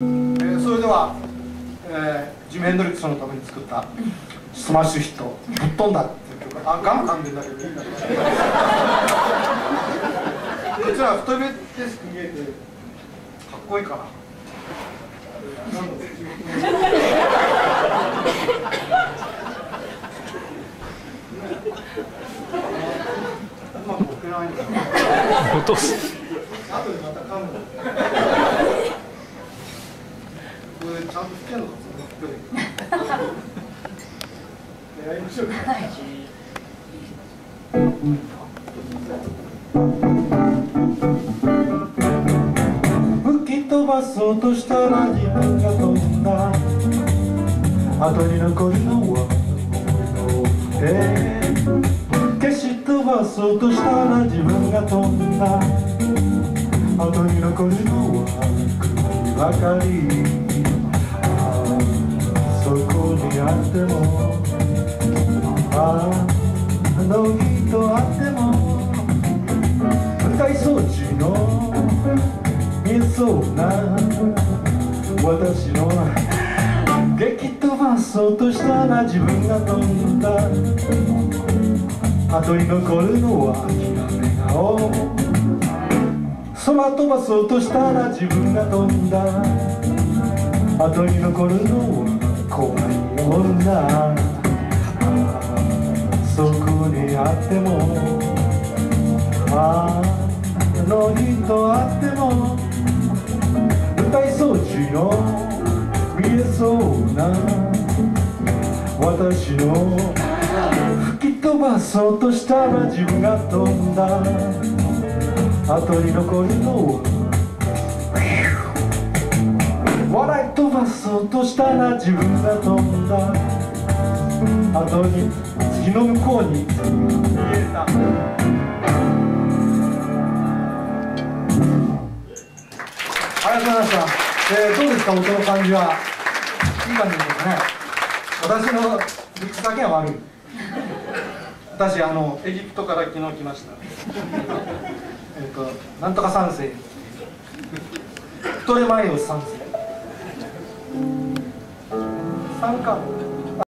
えーそれでは、えージム・ヘンドリックスのために作ったスマッシュヒット「ぶっ飛んだ」っていう曲。あガン噛んでんだけどいいんだけど。こちらは太めです見えてかっこいいかな。まあ僕ないんだ落とす。後でまた噛むゃんと吹けんのかそのやりましょうか吹き飛ばそうとしたら自分が飛んだ後に残るのは思いの絵消し飛ばそうとしたら自分が飛んだ後に残るのは首ばかり。あってもああの人あっても舞台装置の見えそうな私の激飛ばそうとしたら自分が飛んだ後に残るのは諦め顔空飛ばそうとしたら自分が飛んだ後に残るのは怖い女そこにあってもあの人あっても舞台装置の見えそうな私の吹き飛ばそうとしたら自分が飛んだ後に残るの笑いそうとしたら自分が飛んだ後に月の向こうに見えたありがとうございました、えー、どうです。か音の感じはいい感じです。かね私の理屈だけは悪い私あのエジプトから昨日来ましたえっとなんとか三世トレマイオス三世三冠